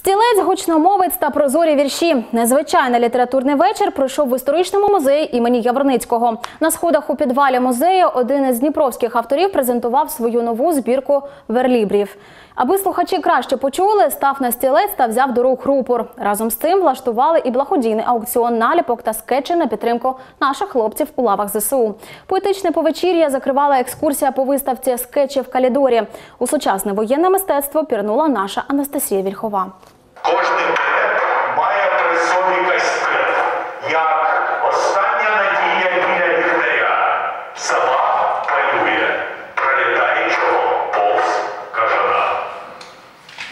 Стілець, гучномовець та прозорі вірші. Незвичайний літературний вечір пройшов в історичному музеї імені Яворницького. На сходах у підвалі музею один із дніпровських авторів презентував свою нову збірку верлібрів. Аби слухачі краще почули, став на стілець та взяв до рук рупор. Разом з цим влаштували і благодійний аукціон наліпок та скетчі на підтримку наших хлопців у лавах ЗСУ. Поетичне повечір'я закривала екскурсія по виставці скетчів в Калідорі. У сучасне воєнне мистецтво пірнула наша Анастасія Вільхова. Кожний поет має при собі кастет, як остання надія біля ліхтаря. Сова полює, пролітаючого повз кажана.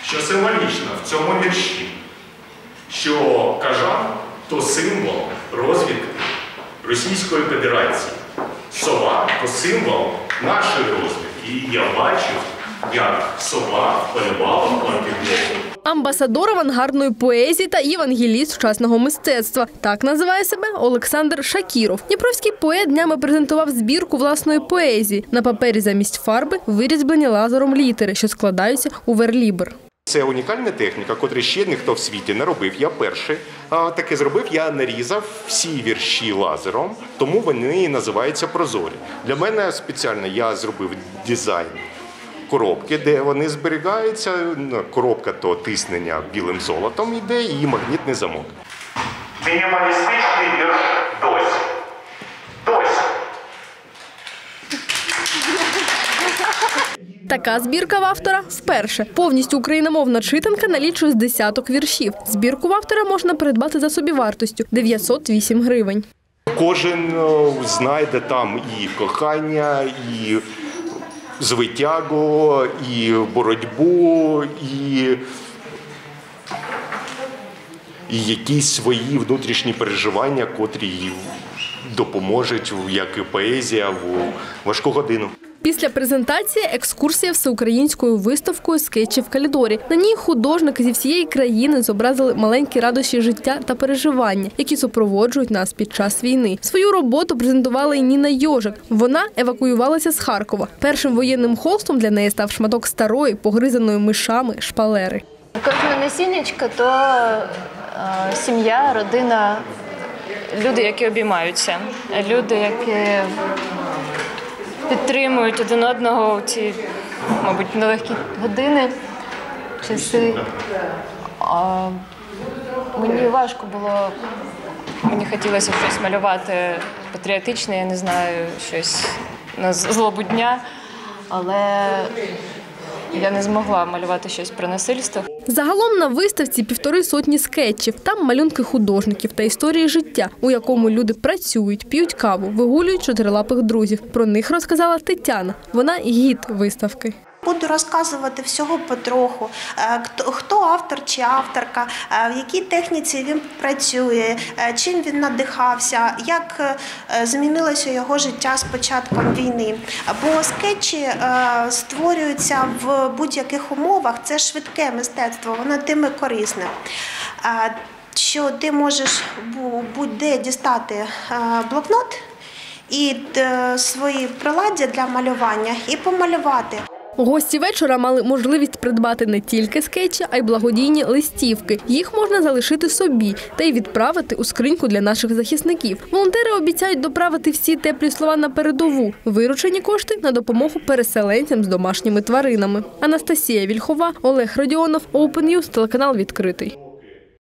що символічно в цьому вірші, що кажан то символ розвідки Російської Федерації. Сова то символ нашої розвідки. І я бачив, як сова полювала підлогу. Амбасадор авангардної поезії та євангеліст сучасного мистецтва. Так називає себе Олександр Шакіров. Дніпровський поет днями презентував збірку власної поезії. На папері замість фарби вирізблені лазером літери, що складаються у верлібр. Це унікальна техніка, котру ще ніхто в світі не робив. Я перший таке зробив. Я нарізав всі вірші лазером, тому вони називаються прозорі. Для мене спеціально я зробив дизайн коробки, де вони зберігаються. Ну, Коробка то тиснення білим золотом іде і магнітний замок. Мінімалістичний вірш досі. Досі. Така збірка в автора вперше. Повністю україномовна читанка налічує з десяток віршів. Збірку в автора можна придбати за собівартостю 908 гривень. Кожен е, знайде там і кохання, і звитягу, і боротьбу, і, і якісь свої внутрішні переживання, котрі їй допоможуть, як і поезія, в важку годину. Після презентації екскурсія всеукраїнською виставкою скетчів в Калідорі. На ній художники зі всієї країни зобразили маленькі радощі життя та переживання, які супроводжують нас під час війни. Свою роботу презентувала і Ніна Йожик. Вона евакуювалася з Харкова. Першим воєнним холстом для неї став шматок старої, погризаної мишами шпалери. Кожне насіннячко то е, сім'я, родина, люди, які обіймаються, люди, які підтримують один одного у ці, мабуть, нелегкі години, часи. А, мені важко було, мені хотілося щось малювати патріотичне, я не знаю, щось на злобу дня, але я не змогла малювати щось про насильство. Загалом на виставці півтори сотні скетчів. Там малюнки художників та історії життя, у якому люди працюють, п'ють каву, вигулюють чотирилапих друзів. Про них розказала Тетяна. Вона гід виставки. Буду розказувати всього потроху, Е, хто, автор чи авторка, е, в якій техніці він працює, е, чим він надихався, як змінилося його життя з початком війни. Бо скетчі створюються в будь-яких умовах. Це швидке мистецтво, воно тим і корисне. Що ти можеш будь-де дістати блокнот і свої приладдя для малювання і помалювати. Гості вечора мали можливість придбати не тільки скетчі, а й благодійні листівки. Їх можна залишити собі та й відправити у скриньку для наших захисників. Волонтери обіцяють доправити всі теплі слова на передову. Виручені кошти на допомогу переселенцям з домашніми тваринами. Анастасія Вільхова, Олег Радіонов, Open News, телеканал відкритий.